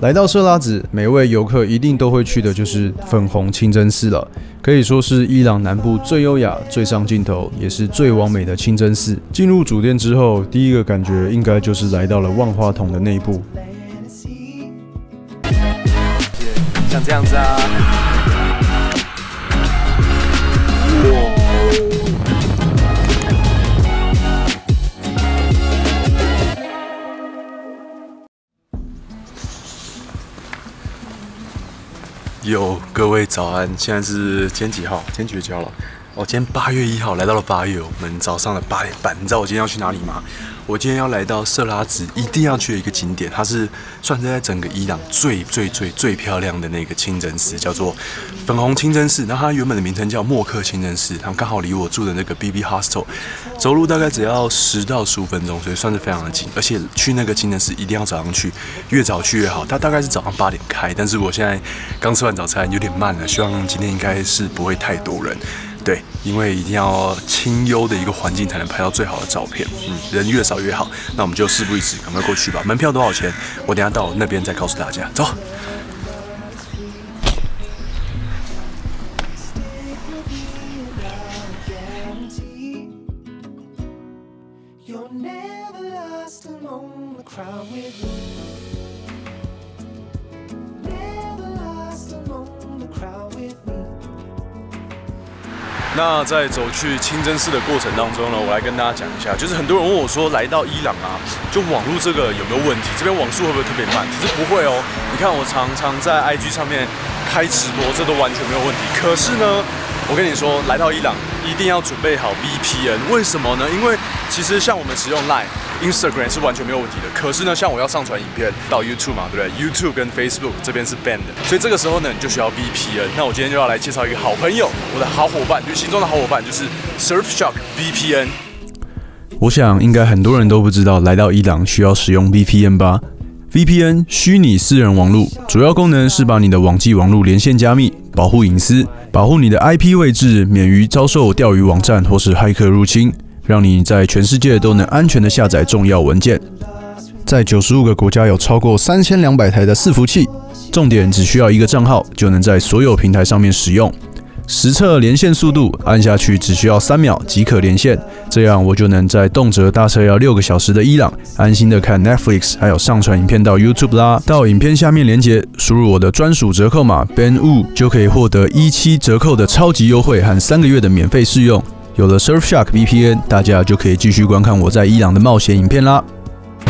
来到色拉子，每位游客一定都会去的就是粉红清真寺了，可以说是伊朗南部最优雅、最上镜头，也是最完美的清真寺。进入主殿之后，第一个感觉应该就是来到了万花筒的内部。像这样子啊。有各位早安，现在是今天几号？今天几月几号了？哦，今天八月一号，来到了八月，我们早上的八点半。你知道我今天要去哪里吗？我今天要来到色拉子，一定要去的一个景点，它是算是在整个伊朗最最最最漂亮的那个清真寺，叫做粉红清真寺。那它原本的名称叫默克清真寺，它刚好离我住的那个 BB Hostel 走路大概只要十到十五分钟，所以算是非常的近。而且去那个清真寺一定要早上去，越早去越好。它大概是早上八点开，但是我现在刚吃完早餐，有点慢了，希望今天应该是不会太多人。对，因为一定要清幽的一个环境才能拍到最好的照片。嗯，人越少越好。那我们就事不宜迟，赶快过去吧。门票多少钱？我等下到那边再告诉大家。走。那在走去清真寺的过程当中呢，我来跟大家讲一下，就是很多人问我说，来到伊朗啊，就网络这个有没有问题？这边网速会不会特别慢？其实不会哦。你看我常常在 IG 上面开直播，这都完全没有问题。可是呢，我跟你说，来到伊朗一定要准备好 VPN。为什么呢？因为其实像我们使用 Line。Instagram 是完全没有问题的，可是呢，像我要上传影片到 YouTube 嘛，对不对？YouTube 跟 Facebook 这边是 banned，所以这个时候呢，你就需要 VPN。那我今天就要来介绍一个好朋友，我的好伙伴，旅行中的好伙伴，就是 Surfshark VPN。我想应该很多人都不知道，来到伊朗需要使用 VPN 吧？VPN 虚拟私人网络，主要功能是把你的网际网络连线加密，保护隐私，保护你的 IP 位置免于遭受钓鱼网站或是骇客入侵。让你在全世界都能安全的下载重要文件，在九十五个国家有超过三千两百台的伺服器，重点只需要一个账号就能在所有平台上面使用。实测连线速度，按下去只需要三秒即可连线，这样我就能在动辄搭车要六个小时的伊朗，安心的看 Netflix，还有上传影片到 YouTube 啦。到影片下面连接，输入我的专属折扣码 Ben Wu，就可以获得一七折扣的超级优惠和三个月的免费试用。有了 Surfshark VPN，大家就可以继续观看我在伊朗的冒险影片啦。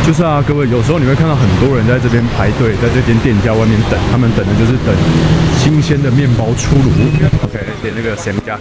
就是啊，各位，有时候你会看到很多人在这边排队，在这间店家外面等，他们等的就是等新鲜的面包出炉。OK，点那个 Sam Jack。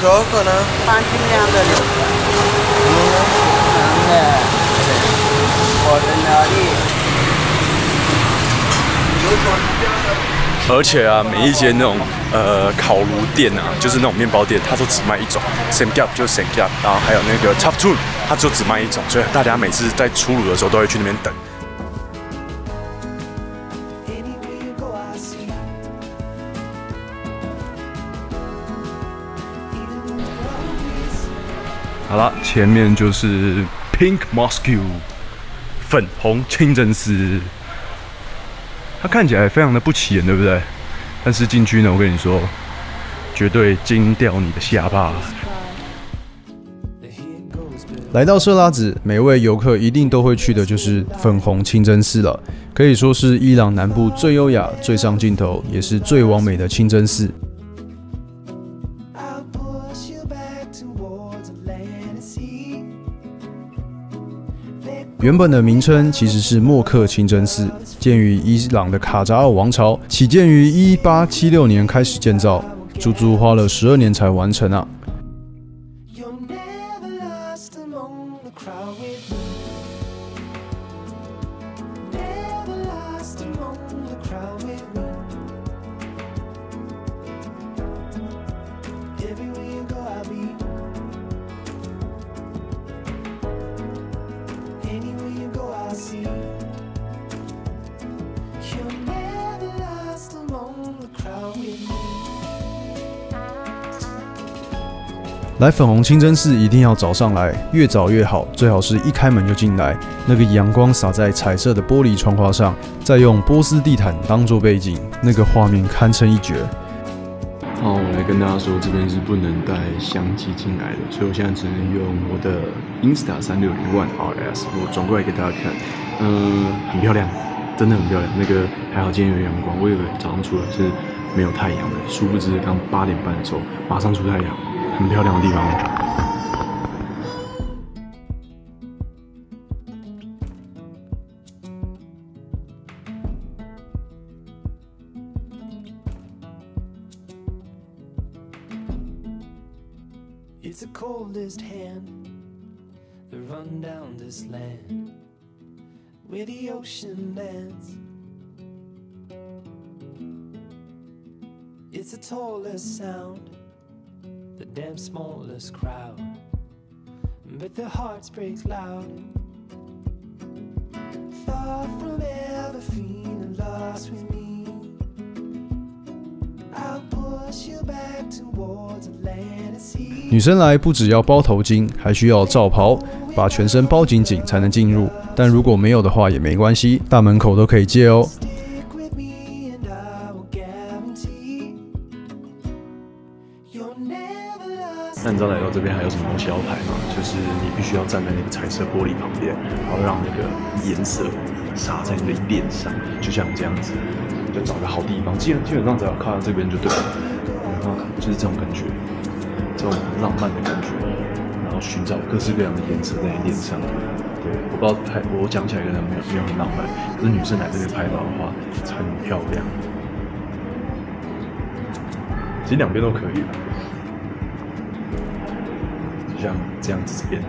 可可能？半斤两的六十。嗯，我在哪里？而且啊，每一间那种呃烤炉店啊，就是那种面包店，它都只卖一种。Same gap 就 same gap，然后还有那个 Top Two，它就只卖一种，所以大家每次在出炉的时候都会去那边等。好了，前面就是 Pink Mosque，粉红清真寺。它看起来非常的不起眼，对不对？但是进去呢，我跟你说，绝对惊掉你的下巴。来到色拉子，每位游客一定都会去的就是粉红清真寺了，可以说是伊朗南部最优雅、最上镜头，也是最完美的清真寺。原本的名称其实是默克清真寺，建于伊朗的卡扎尔王朝，起建于一八七六年，开始建造，足足花了十二年才完成啊。来粉红清真寺一定要早上来，越早越好，最好是一开门就进来，那个阳光洒在彩色的玻璃窗花上，再用波斯地毯当做背景，那个画面堪称一绝。好，我来跟大家说，这边是不能带相机进来的，所以我现在只能用我的 Insta 三六零 One RS，我转过来给大家看，嗯，很漂亮，真的很漂亮。那个还好今天有阳光，我以为早上出来是没有太阳的，殊不知刚八点半的时候马上出太阳。很漂亮的地方。It's the coldest hand that run down this land where the ocean lands. It's the tallest sound the damn smallest crowd. But their hearts break loud. Far from ever feeling lost with me. I'll push you back towards the land and sea. 女生来不只要包头巾，还需要罩袍，把全身包紧紧才能进入。但如果没有的话也没关系，大门口都可以借哦。 那你知道来到这边还有什么东西要拍吗？就是你必须要站在那个彩色玻璃旁边，然后让那个颜色洒在你的脸上，就像这样子，就找个好地方。基本基本上只要靠到这边就对了，然后就是这种感觉，这种浪漫的感觉，然后寻找各式各样的颜色在你脸上。对，我不知道拍我讲起来可能没有没有很浪漫，可是女生来这边拍照的话很漂亮。其实两边都可以。像这样子变。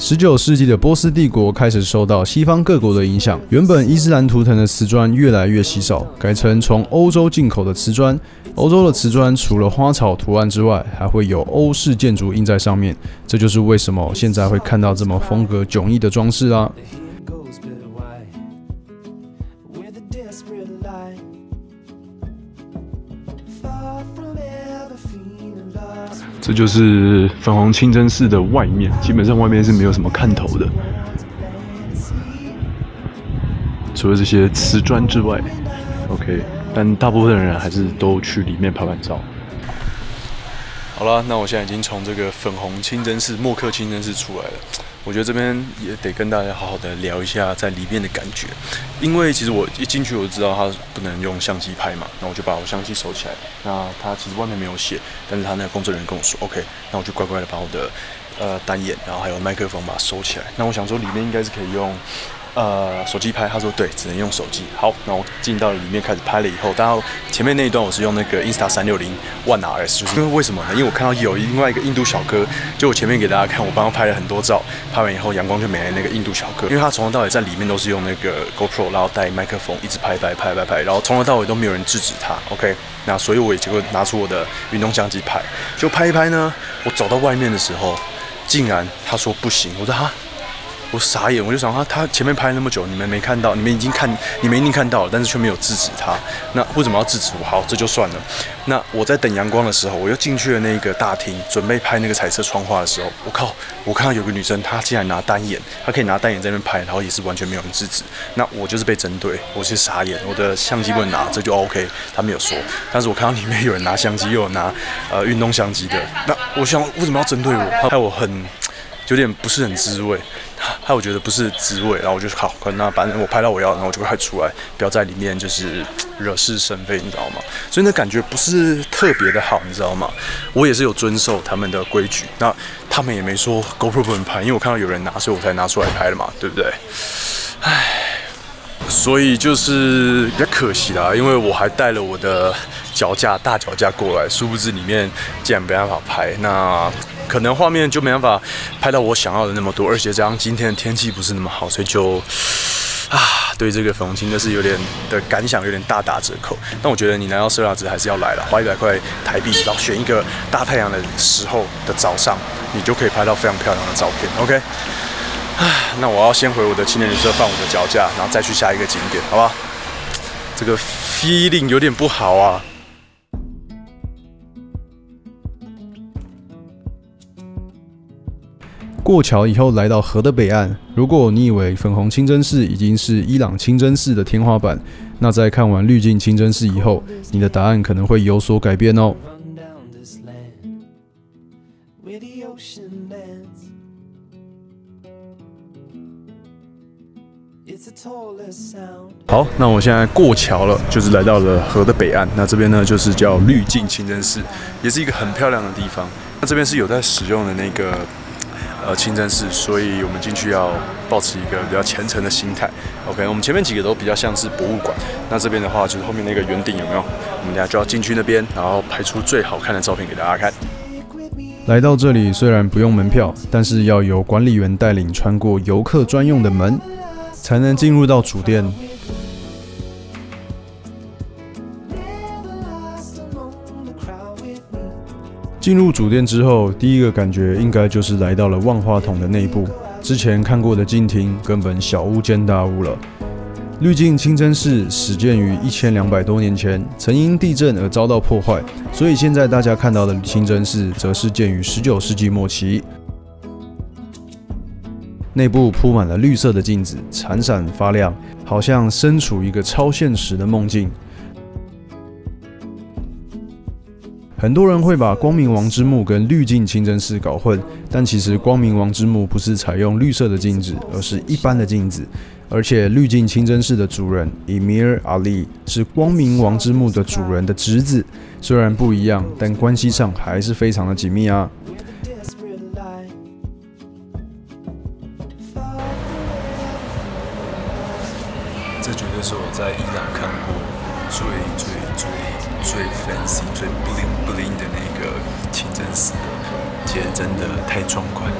十九世纪的波斯帝国开始受到西方各国的影响，原本伊斯兰图腾的瓷砖越来越稀少，改成从欧洲进口的瓷砖。欧洲的瓷砖除了花草图案之外，还会有欧式建筑印在上面，这就是为什么现在会看到这么风格迥异的装饰啦。这就是粉红清真寺的外面，基本上外面是没有什么看头的，除了这些瓷砖之外，OK，但大部分的人还是都去里面拍拍照。好了，那我现在已经从这个粉红清真寺、默克清真寺出来了。我觉得这边也得跟大家好好的聊一下在里面的感觉，因为其实我一进去我就知道它不能用相机拍嘛，那我就把我相机收起来。那它其实外面没有写，但是他那个工作人员跟我说，OK，那我就乖乖的把我的呃单眼，然后还有麦克风把它收起来。那我想说里面应该是可以用。呃，手机拍，他说对，只能用手机。好，那我进到里面开始拍了以后，当然前面那一段我是用那个 Insta 三六零 One RS，就是因为为什么呢？因为我看到有另外一个印度小哥，就我前面给大家看，我帮他拍了很多照，拍完以后阳光就没了。那个印度小哥，因为他从头到尾在里面都是用那个 GoPro，然后带麦克风一直拍拍拍拍拍，然后从头到尾都没有人制止他。OK，那所以我也结果拿出我的运动相机拍，就拍一拍呢。我走到外面的时候，竟然他说不行，我说哈。我傻眼，我就想他，他前面拍那么久，你们没看到，你们已经看，你们一定看到了，但是却没有制止他。那为什么要制止我？好，这就算了。那我在等阳光的时候，我又进去了那个大厅，准备拍那个彩色窗花的时候，我靠，我看到有个女生，她竟然拿单眼，她可以拿单眼在那边拍，然后也是完全没有人制止。那我就是被针对，我是傻眼，我的相机不能拿，这就 OK。他没有说，但是我看到里面有人拿相机，又有拿呃运动相机的。那我想，为什么要针对我？害我很有点不是很滋味。害我觉得不是滋味，然后我就好，那反正我拍到我要，然后我就快出来，不要在里面就是惹是生非，你知道吗？所以那感觉不是特别的好，你知道吗？我也是有遵守他们的规矩，那他们也没说 GoPro 不能拍，因为我看到有人拿，所以我才拿出来拍了嘛，对不对？唉，所以就是比较可惜啦，因为我还带了我的脚架大脚架过来，殊不知里面竟然没办法拍，那。可能画面就没办法拍到我想要的那么多，而且这样今天的天气不是那么好，所以就 啊，对这个粉红青的是有点的感想有点大打折扣。但我觉得你来到色拉子还是要来了，花一百块台币，然后选一个大太阳的时候的早上，你就可以拍到非常漂亮的照片。OK，啊，那我要先回我的青年旅社放我的脚架，然后再去下一个景点，好吧？这个 feeling 有点不好啊。过桥以后来到河的北岸，如果你以为粉红清真寺已经是伊朗清真寺的天花板，那在看完滤镜清真寺以后，你的答案可能会有所改变哦。好，那我现在过桥了，就是来到了河的北岸。那这边呢，就是叫滤镜清真寺，也是一个很漂亮的地方。那这边是有在使用的那个呃清真寺，所以我们进去要保持一个比较虔诚的心态。OK，我们前面几个都比较像是博物馆，那这边的话就是后面那个圆顶有没有？我们等下就要进去那边，然后拍出最好看的照片给大家看。来到这里虽然不用门票，但是要由管理员带领穿过游客专用的门。才能进入到主殿。进入主殿之后，第一个感觉应该就是来到了万花筒的内部。之前看过的镜厅根本小巫见大巫了。滤镜清真寺始建于一千两百多年前，曾因地震而遭到破坏，所以现在大家看到的清真寺则是建于十九世纪末期。内部铺满了绿色的镜子，闪闪发亮，好像身处一个超现实的梦境。很多人会把光明王之墓跟滤镜清真寺搞混，但其实光明王之墓不是采用绿色的镜子，而是一般的镜子。而且滤镜清真寺的主人 Emir Ali 是光明王之墓的主人的侄子，虽然不一样，但关系上还是非常的紧密啊。这绝对是我在伊朗看过最最最最 fancy、最 bling 清真寺了，其实真的太壮观了。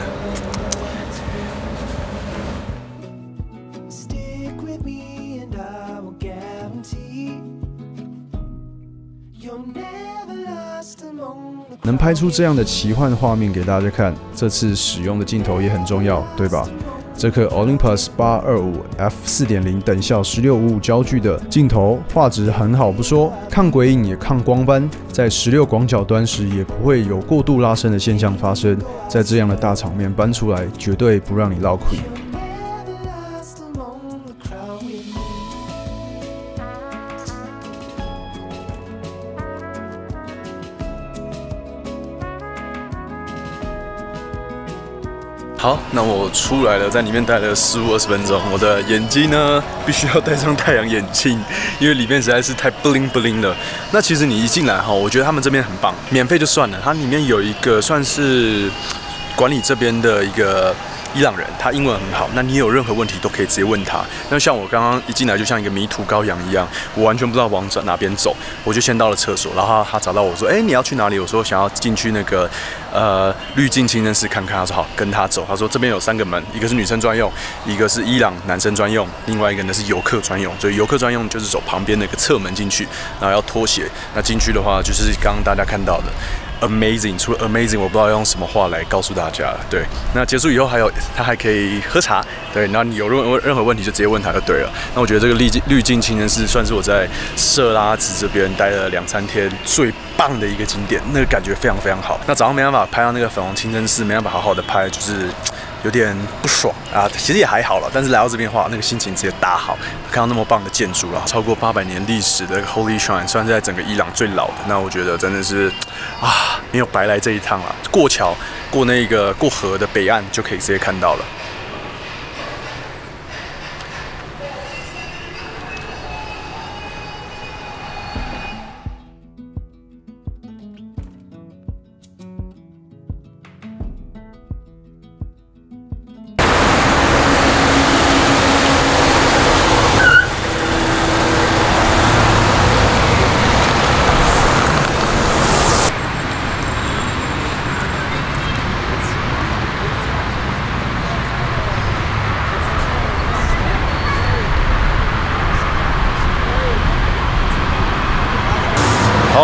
能拍出这样的奇幻画面给大家看，这次使用的镜头也很重要，对吧？这颗 Olympus 八二五 f 四点零等效十六五五焦距的镜头，画质很好不说，抗鬼影也抗光斑，在十六广角端时也不会有过度拉伸的现象发生，在这样的大场面搬出来，绝对不让你落亏。好，那我出来了，在里面待了十五二十分钟。我的眼睛呢，必须要戴上太阳眼镜，因为里面实在是太 bling bling 了。那其实你一进来哈，我觉得他们这边很棒，免费就算了。它里面有一个算是管理这边的一个。伊朗人，他英文很好，那你有任何问题都可以直接问他。那像我刚刚一进来，就像一个迷途羔羊一样，我完全不知道往哪边走，我就先到了厕所，然后他找到我说：“哎，你要去哪里？”我说：“想要进去那个呃滤镜清真室看看。”他说：“好，跟他走。”他说：“这边有三个门，一个是女生专用，一个是伊朗男生专用，另外一个呢是游客专用。所以游客专用就是走旁边那个侧门进去，然后要脱鞋。那进去的话，就是刚刚大家看到的。” Amazing，除了 Amazing，我不知道用什么话来告诉大家。对，那结束以后还有，他还可以喝茶。对，那你有任何任何问题就直接问他就对了。那我觉得这个滤镜滤镜清真寺算是我在色拉子这边待了两三天最棒的一个景点，那个感觉非常非常好。那早上没办法拍到那个粉红清真寺，没办法好好的拍，就是。有点不爽啊，其实也还好了。但是来到这边的话，那个心情直接大好，看到那么棒的建筑了，超过八百年历史的 Holy Shrine，算是在整个伊朗最老的。那我觉得真的是啊，没有白来这一趟了。过桥，过那个过河的北岸，就可以直接看到了。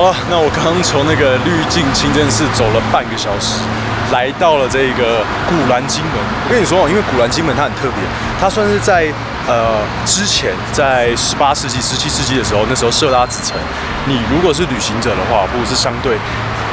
啊，那我刚刚从那个滤镜清真寺走了半个小时，来到了这个古兰经门。我跟你说哦因为古兰经门它很特别，它算是在呃之前在十八世纪、十七世纪的时候，那时候设拉子城，你如果是旅行者的话，或者是相对，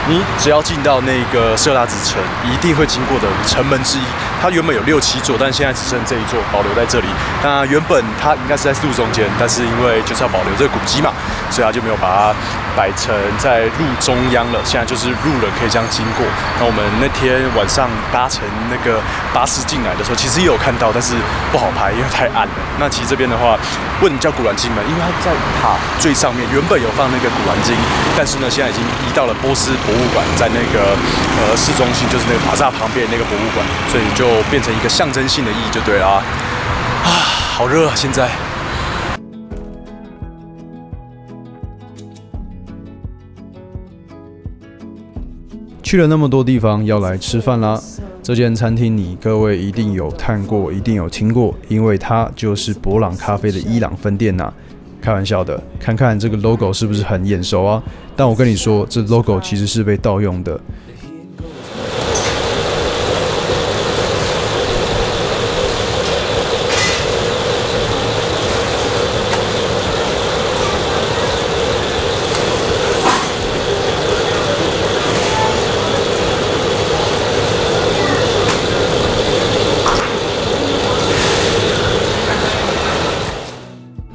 你只要进到那个设拉子城，一定会经过的城门之一。它原本有六七座，但现在只剩这一座保留在这里。那原本它应该是在路中间，但是因为就是要保留这个古迹嘛，所以它就没有把它摆成在路中央了。现在就是路人可以这样经过。那我们那天晚上搭乘那个巴士进来的时候，其实也有看到，但是不好拍，因为太暗了。那其实这边的话，为什么叫古兰经门？因为它在塔最上面，原本有放那个古兰经，但是呢，现在已经移到了波斯博物馆，在那个呃市中心，就是那个塔萨旁边那个博物馆，所以就变成一个象征性的意义，就对了啊！啊，好热啊，现在。去了那么多地方，要来吃饭啦。这间餐厅你各位一定有看过，一定有听过，因为它就是博朗咖啡的伊朗分店呐。开玩笑的，看看这个 logo 是不是很眼熟啊？但我跟你说，这 logo 其实是被盗用的。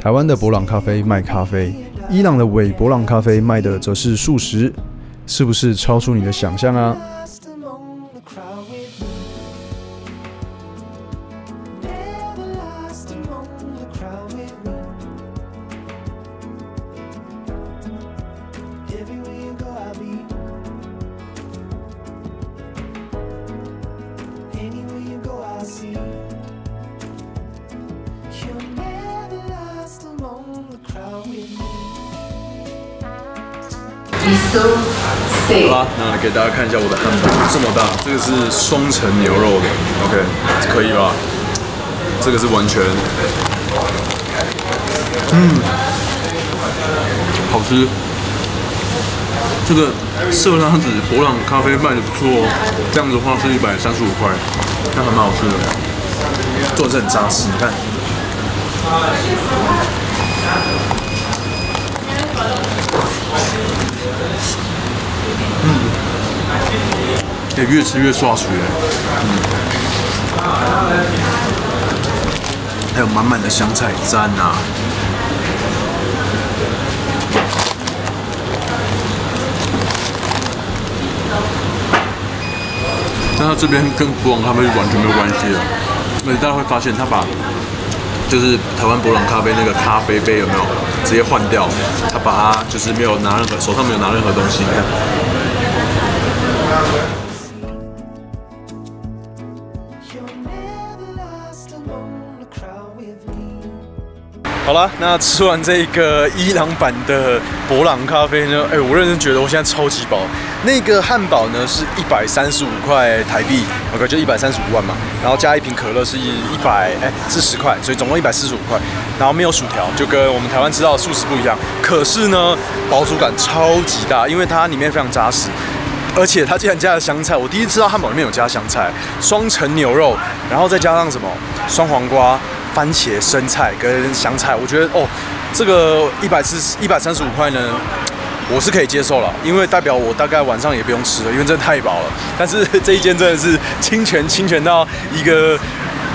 台湾的博朗咖啡卖咖啡，伊朗的伪博朗咖啡卖的则是素食，是不是超出你的想象啊？好啦，那给大家看一下我的汉堡，这么大，这个是双层牛肉的，OK，可以吧？这个是完全，嗯，好吃。这个色拉子博朗咖啡卖的不错哦，这样子的话是一百三十五块，那还蛮好吃的，做的是很扎实，你看。嗯，也越吃越刷水，嗯，还有满满的香菜，赞呐！但它这边跟博朗咖啡完全没有关系了，而且大家会发现，他把就是台湾博朗咖啡那个咖啡杯有没有？直接换掉，他把它就是没有拿任何手上没有拿任何东西，你看。好了，那吃完这个伊朗版的博朗咖啡呢？哎，我认真觉得我现在超级饱。那个汉堡呢是一百三十五块台币，OK，就一百三十五万嘛。然后加一瓶可乐是一百哎四十块，所以总共一百四十五块。然后没有薯条，就跟我们台湾吃到的素食不一样。可是呢，饱足感超级大，因为它里面非常扎实，而且它竟然加了香菜。我第一次吃到汉堡里面有加香菜，双层牛肉，然后再加上什么双黄瓜。番茄、生菜跟香菜，我觉得哦，这个一百四一百三十五块呢，我是可以接受了，因为代表我大概晚上也不用吃了，因为真的太饱了。但是这一间真的是侵权，侵权到一个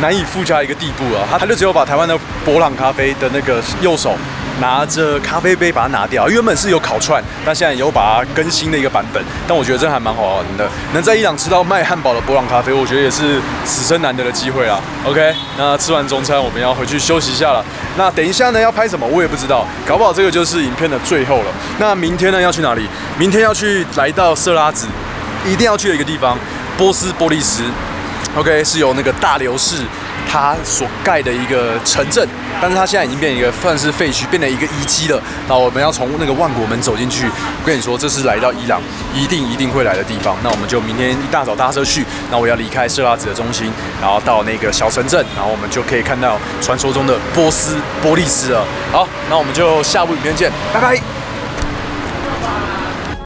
难以附加一个地步了。他他就只有把台湾的博朗咖啡的那个右手。拿着咖啡杯把它拿掉，原本是有烤串，但现在有把它更新的一个版本。但我觉得这还蛮好玩的，能在伊朗吃到卖汉堡的博朗咖啡，我觉得也是此生难得的机会啦。OK，那吃完中餐我们要回去休息一下了。那等一下呢要拍什么我也不知道，搞不好这个就是影片的最后了。那明天呢要去哪里？明天要去来到色拉子，一定要去的一个地方——波斯波利斯。OK，是由那个大流士。它所盖的一个城镇，但是它现在已经变一个算是废墟，变成一个遗迹了。那我们要从那个万国门走进去。我跟你说，这是来到伊朗一定一定会来的地方。那我们就明天一大早搭车去。那我要离开色拉子的中心，然后到那个小城镇，然后我们就可以看到传说中的波斯波利斯了。好，那我们就下部影片见，拜拜。